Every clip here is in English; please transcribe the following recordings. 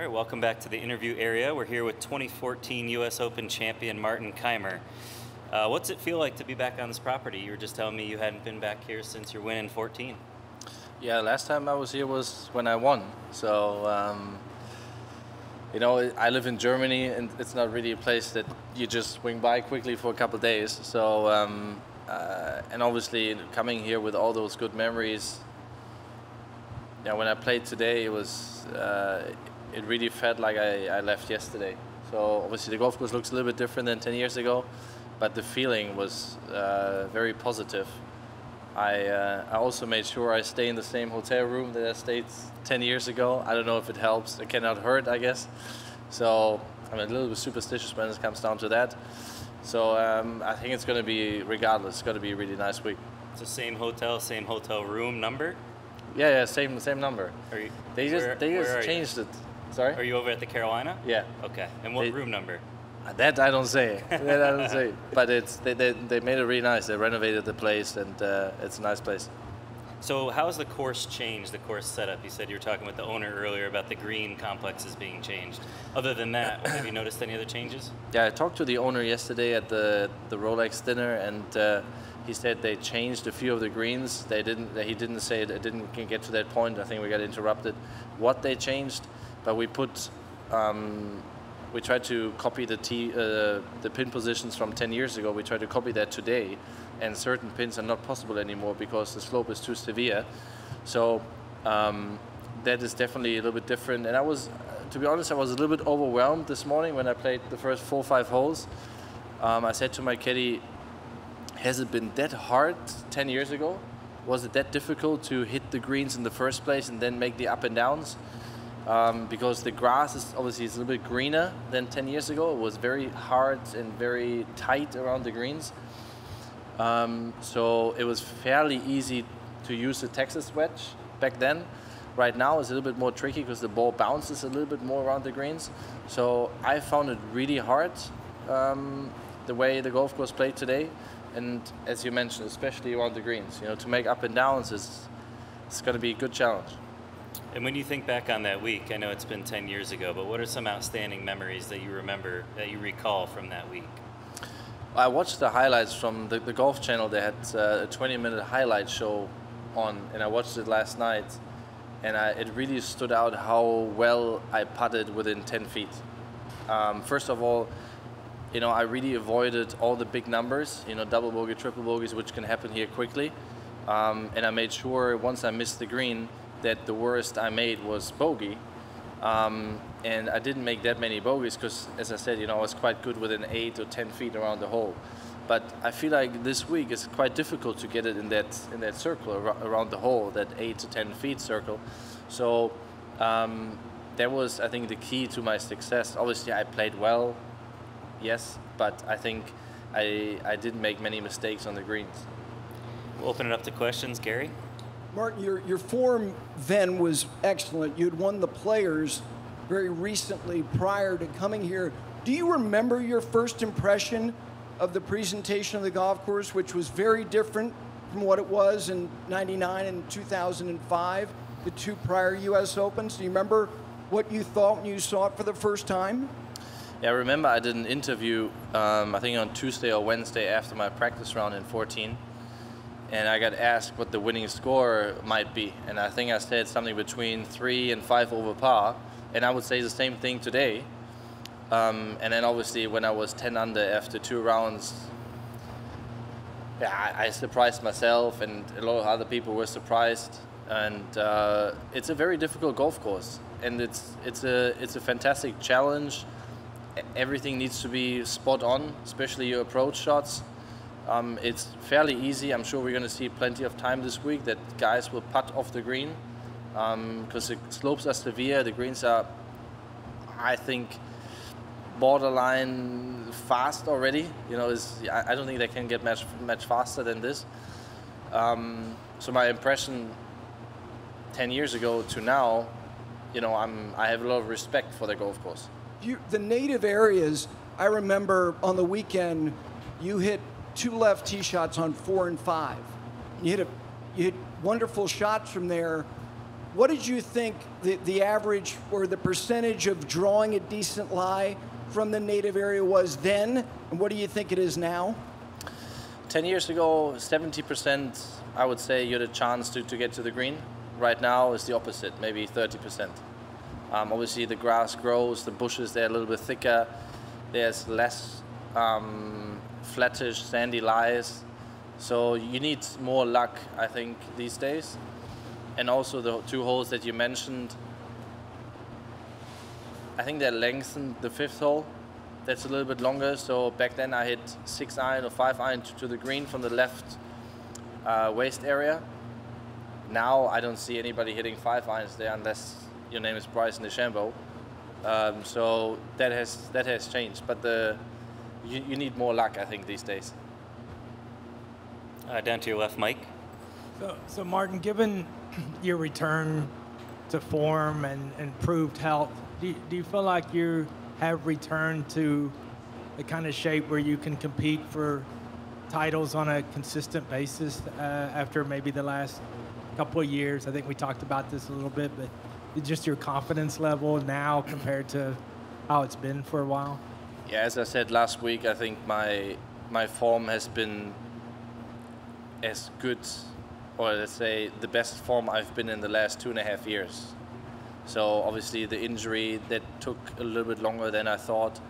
All right, welcome back to the interview area. We're here with 2014 U.S. Open champion Martin Kaymer. Uh, what's it feel like to be back on this property? You were just telling me you hadn't been back here since your win in 14. Yeah, last time I was here was when I won. So, um, you know, I live in Germany and it's not really a place that you just swing by quickly for a couple days. So, um, uh, and obviously coming here with all those good memories. Yeah, when I played today, it was uh, it really felt like I, I left yesterday. So obviously the golf course looks a little bit different than 10 years ago, but the feeling was uh, very positive. I, uh, I also made sure I stay in the same hotel room that I stayed 10 years ago. I don't know if it helps. It cannot hurt, I guess. So I'm a little bit superstitious when it comes down to that. So um, I think it's going to be, regardless, it's going to be a really nice week. It's the same hotel, same hotel room number? Yeah, yeah, same same number. You, they just where, they just changed you? it. Sorry? Are you over at the Carolina? Yeah. Okay. And what they, room number? That I don't say. that I don't say. But it's they, they, they made it really nice. They renovated the place, and uh, it's a nice place. So how has the course changed? The course setup. You said you were talking with the owner earlier about the green complexes being changed. Other than that, have you noticed any other changes? Yeah, I talked to the owner yesterday at the the Rolex dinner, and uh, he said they changed a few of the greens. They didn't. He didn't say it. It didn't get to that point. I think we got interrupted. What they changed, but we put. Um, we tried to copy the tee, uh, the pin positions from 10 years ago. We tried to copy that today, and certain pins are not possible anymore because the slope is too severe. So um, that is definitely a little bit different. And I was, to be honest, I was a little bit overwhelmed this morning when I played the first four, five holes. Um, I said to my caddy, has it been that hard 10 years ago? Was it that difficult to hit the greens in the first place and then make the up and downs? Um, because the grass is obviously it's a little bit greener than 10 years ago. It was very hard and very tight around the greens. Um, so it was fairly easy to use the Texas wedge back then. Right now it's a little bit more tricky because the ball bounces a little bit more around the greens. So I found it really hard um, the way the golf course played today and as you mentioned, especially around the greens, you know, to make up and downs is it's going to be a good challenge. And when you think back on that week, I know it's been 10 years ago, but what are some outstanding memories that you remember, that you recall from that week? I watched the highlights from the, the Golf Channel. They had uh, a 20 minute highlight show on, and I watched it last night. And I, it really stood out how well I putted within 10 feet. Um, first of all, you know, I really avoided all the big numbers, you know, double bogey, triple bogeys, which can happen here quickly. Um, and I made sure once I missed the green that the worst I made was bogey. Um, and I didn't make that many bogeys because, as I said, you know, I was quite good within eight or ten feet around the hole. But I feel like this week it's quite difficult to get it in that in that circle around the hole, that eight to ten feet circle. So um, that was, I think, the key to my success. Obviously, I played well yes, but I think I, I didn't make many mistakes on the greens. We'll open it up to questions. Gary? Martin, your, your form then was excellent. You'd won the players very recently prior to coming here. Do you remember your first impression of the presentation of the golf course, which was very different from what it was in 99 and 2005, the two prior U.S. Opens? Do you remember what you thought when you saw it for the first time? Yeah, I remember I did an interview, um, I think on Tuesday or Wednesday after my practice round in 14, and I got asked what the winning score might be, and I think I said something between three and five over par, and I would say the same thing today. Um, and then obviously when I was 10 under after two rounds, yeah, I, surprised myself, and a lot of other people were surprised. And uh, it's a very difficult golf course, and it's it's a it's a fantastic challenge everything needs to be spot on, especially your approach shots. Um, it's fairly easy. I'm sure we're going to see plenty of time this week that guys will putt off the green because um, the slopes are severe. The greens are, I think, borderline fast already. You know, is I, don't think they can get much much faster than this. Um, so my impression 10 years ago to now, you know, I'm I have a lot of respect for the golf course the native areas, I remember on the weekend, you hit two left tee shots on four and five. You hit a, you hit wonderful shots from there. what did you think the, the average or the percentage of drawing a decent lie from the native area was then, and what do you think it is now? 10 years ago, 70%, I would say you had a chance to, to get to the green. Right now, it's the opposite, maybe 30%. Um, obviously, the grass grows, the bushes, they're a little bit thicker, there's less um, flattish, sandy lies. So you need more luck, I think, these days. And also the two holes that you mentioned, I think they lengthened the fifth hole that's a little bit longer. So back then I hit six iron or five iron to, to the green from the left uh, waist area. Now I don't see anybody hitting five irons there unless your name is Bryson DeChambeau. Um, so that has that has changed, but the you, you need more luck, I think, these days. Uh, down to your left, Mike. So, so Martin, given your return to form and improved health, do you, do you feel like you have returned to the kind of shape where you can compete for titles on a consistent basis uh, after maybe the last couple of years? I think we talked about this a little bit, but just your confidence level now compared to how it's been for a while? Yeah, as I said last week, I think my my form has been as good, or let's say the best form I've been in the last two and a half years. So obviously the injury that took a little bit longer than I thought,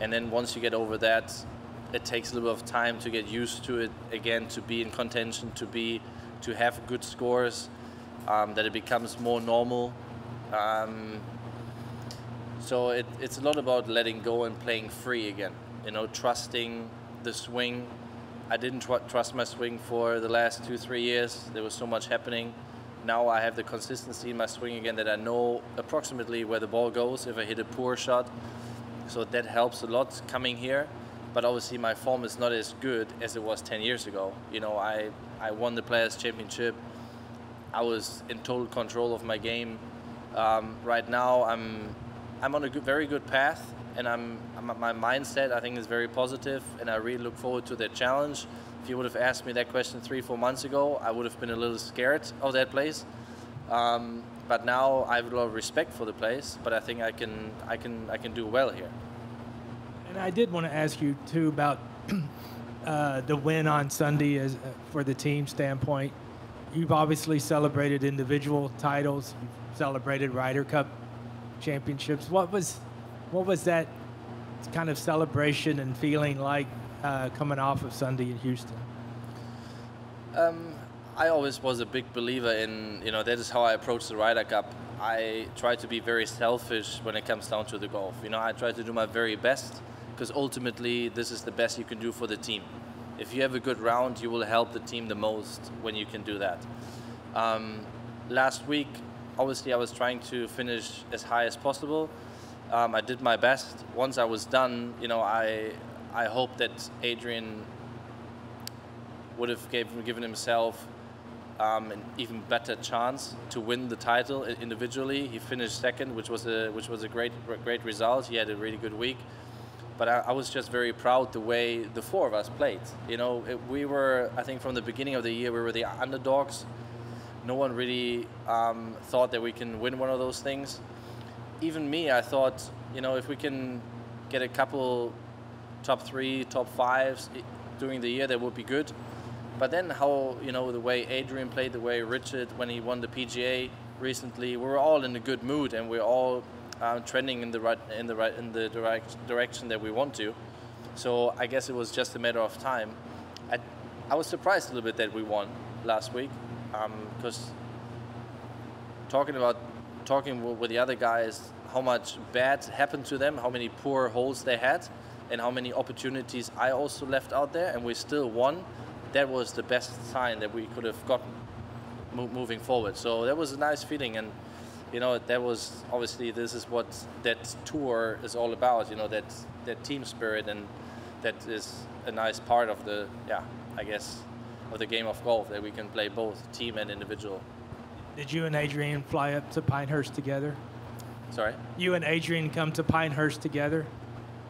and then once you get over that, it takes a little bit of time to get used to it again, to be in contention, to be, to have good scores, um, that it becomes more normal. Um, so it, it's a lot about letting go and playing free again. You know, trusting the swing. I didn't tr- trust my swing for the last two, three years. There was so much happening now I have the consistency in my swing again that I know approximately where the ball goes if I hit a poor shot. So that helps a lot coming here. But obviously my form is not as good as it was 10 years ago. You know, I, I won the Players Championship. I was in total control of my game. Um, right now I'm, I'm on a good, very good path and I'm, I'm, my mindset I think is very positive and I really look forward to that challenge. If you would have asked me that question three, four months ago, I would have been a little scared of that place. Um, but now I have a lot of respect for the place. But I think I can, I can, I can do well here. And I did want to ask you too about uh, the win on Sunday as uh, for the team standpoint. You've obviously celebrated individual titles. You've celebrated Ryder Cup championships. What was, what was that kind of celebration and feeling like uh, coming off of Sunday in Houston? Um, I always was a big believer in, you know, that is how I approach the Ryder Cup. I try to be very selfish when it comes down to the golf. You know, I try to do my very best because ultimately this is the best you can do for the team. If you have a good round, you will help the team the most when you can do that. Um, last week, obviously, I was trying to finish as high as possible. Um, I did my best. Once I was done, you know, I I hope that Adrian would have gave, given himself um, an even better chance to win the title individually. He finished second, which was a which was a great great result. He had a really good week, but I, I was just very proud the way the four of us played. You know, it, we were I think from the beginning of the year we were the underdogs. No one really um, thought that we can win one of those things. Even me, I thought, you know, if we can get a couple top three, top fives during the year, that would be good. But then how, you know, the way Adrian played, the way Richard, when he won the PGA recently, we were all in a good mood and we're all trending in the right, in the right, in the direct direction that we want to. So I guess it was just a matter of time. I, I was surprised a little bit that we won last week because um, talking about talking with the other guys, how much bad happened to them, how many poor holes they had and how many opportunities I also left out there, and we still won. That was the best sign that we could have gotten moving forward. So that was a nice feeling, and you know that was obviously this is what that tour is all about. You know that that team spirit, and that is a nice part of the yeah I guess of the game of golf that we can play both team and individual. Did you and Adrian fly up to Pinehurst together? Sorry. You and Adrian come to Pinehurst together.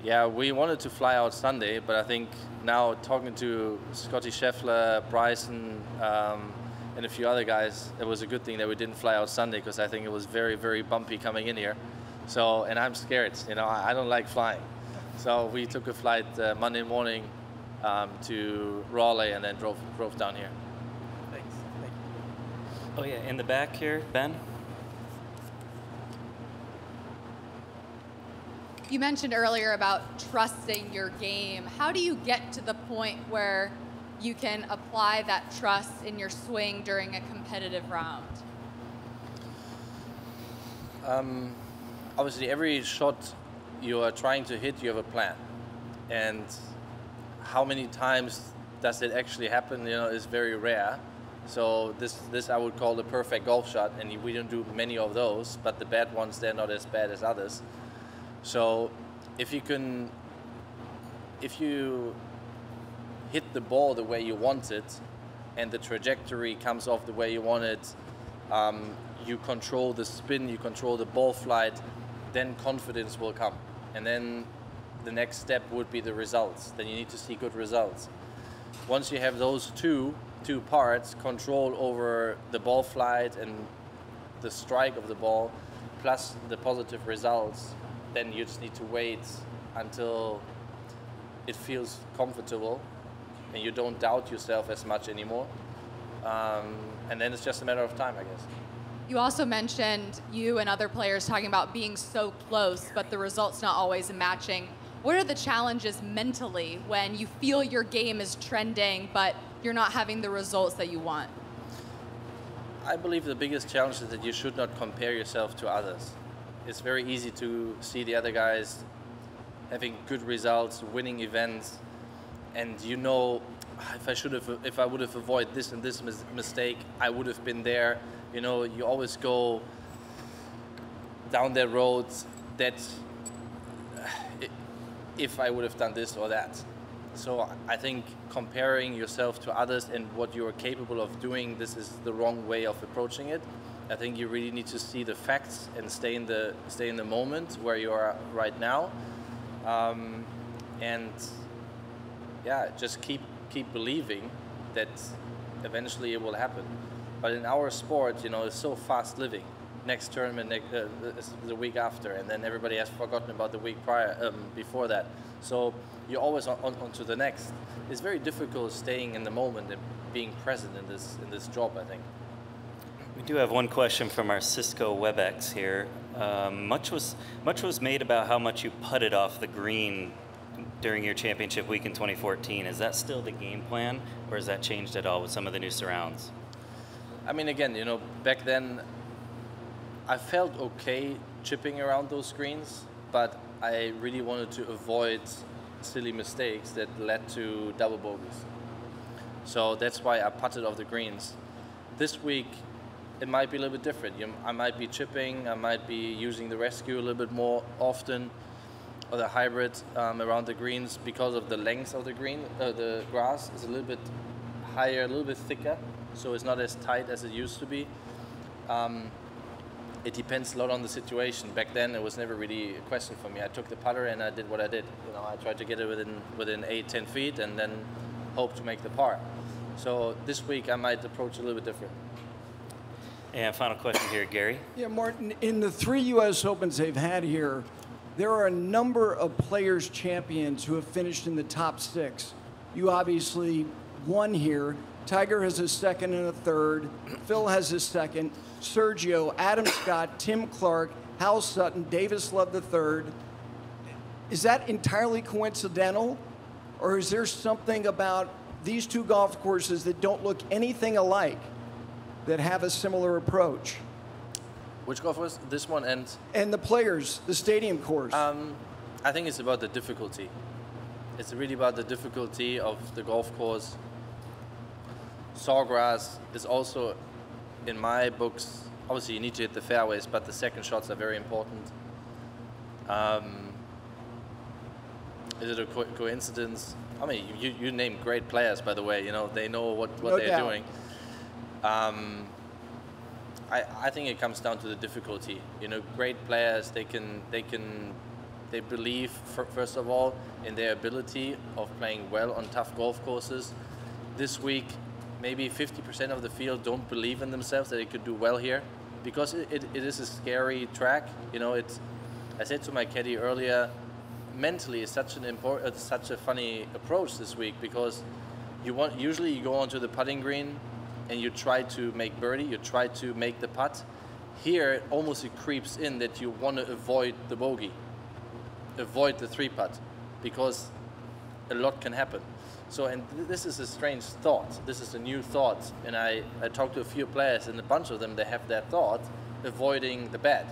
Yeah, we wanted to fly out Sunday, but I think now talking to Scotty Scheffler, Bryson, um, and a few other guys. It was a good thing that we didn't fly out Sunday because I think it was very, very bumpy coming in here. So, and I'm scared. You know, I, I don't like flying. So we took a flight uh, Monday morning um, to Raleigh and then drove drove down here. Thanks. Thank you. Oh yeah, in the back here, Ben. You mentioned earlier about trusting your game. How do you get to the point where you can apply that trust in your swing during a competitive round? Um, obviously, every shot you are trying to hit, you have a plan, and how many times does it actually happen? You know, is very rare. So this this I would call the perfect golf shot, and we don't do many of those. But the bad ones, they're not as bad as others. So if you can, if you hit the ball the way you want it, and the trajectory comes off the way you want it, um, you control the spin, you control the ball flight, then confidence will come. And then the next step would be the results. Then you need to see good results. Once you have those two, two parts, control over the ball flight and the strike of the ball, plus the positive results, then you just need to wait until it feels comfortable and you don't doubt yourself as much anymore. Um, and then it's just a matter of time, I guess. You also mentioned you and other players talking about being so close, but the results not always matching. What are the challenges mentally when you feel your game is trending, but you're not having the results that you want? I believe the biggest challenge is that you should not compare yourself to others. It's very easy to see the other guys having good results, winning events, and you know if I should have, if I would have avoided this and this mis- mistake, I would have been there. You know, you always go down that road that uh, if I would have done this or that. So I think comparing yourself to others and what you are capable of doing, this is the wrong way of approaching it. I think you really need to see the facts and stay in the stay in the moment where you are right now, um, and yeah, just keep keep believing that eventually it will happen. But in our sport, you know, it's so fast living. Next tournament uh, the week after, and then everybody has forgotten about the week prior um, before that. So you're always on, on, on to the next. It's very difficult staying in the moment and being present in this in this job. I think. We do have one question from our Cisco WebEx here. Um, much was much was made about how much you putted off the green during your championship week in 2014. Is that still the game plan, or has that changed at all with some of the new surrounds? I mean, again, you know, back then I felt okay chipping around those screens, but I really wanted to avoid silly mistakes that led to double bogeys. So that's why I putted off the greens. This week, it might be a little bit different. You, I might be chipping, I might be using the rescue a little bit more often, or the hybrid um, around the greens because of the length of the green. Uh, the grass is a little bit higher, a little bit thicker, so it's not as tight as it used to be. Um, it depends a lot on the situation. Back then, it was never really a question for me. I took the putter and I did what I did. You know, I tried to get it within within eight, ten feet, and then hope to make the par. So this week, I might approach a little bit different. And final question here, Gary. Yeah, Martin, in the three U.S. Opens they've had here, there are a number of players champions who have finished in the top six. You obviously won here. Tiger has a second and a third. Phil has a second. Sergio, Adam Scott, Tim Clark, Hal Sutton, Davis Love the third. Is that entirely coincidental? Or is there something about these two golf courses that don't look anything alike that have a similar approach? Which golf was this one? And And the players, the stadium course. um, I think it's about the difficulty. It's really about the difficulty of the golf course. Sawgrass is also, in my books, obviously you need to hit the fairways, but the second shots are very important. Um, is it a co- coincidence? I mean, you, you name great players, by the way. You know they know what, what No they're doubt. doing. Um, I, I think it comes down to the difficulty. You know, great players they can they can they believe fir- first of all in their ability of playing well on tough golf courses. This week, maybe 50% of the field don't believe in themselves that they could do well here because it, it, it is a scary track. You know, it's, I said to my caddy earlier, mentally it's such an important, such a funny approach this week because you want, usually you go onto the putting green and you try to make birdie, you try to make the putt. Here, almost it creeps in that you want to avoid the bogey, avoid the three putt because a lot can happen. So, and th- this is a strange thought. This is a new thought. And I, I talked to a few players, and a bunch of them, they have that thought, avoiding the bad.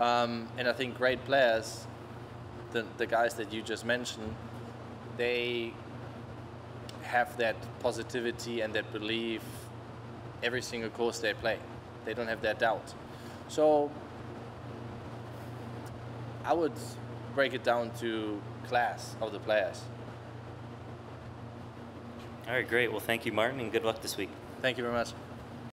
Um, and I think great players, the, the guys that you just mentioned, they have that positivity and that belief every single course they play. They don't have that doubt. So I would break it down to class of the players. All right, great. Well, thank you, Martin, and good luck this week. Thank you very much.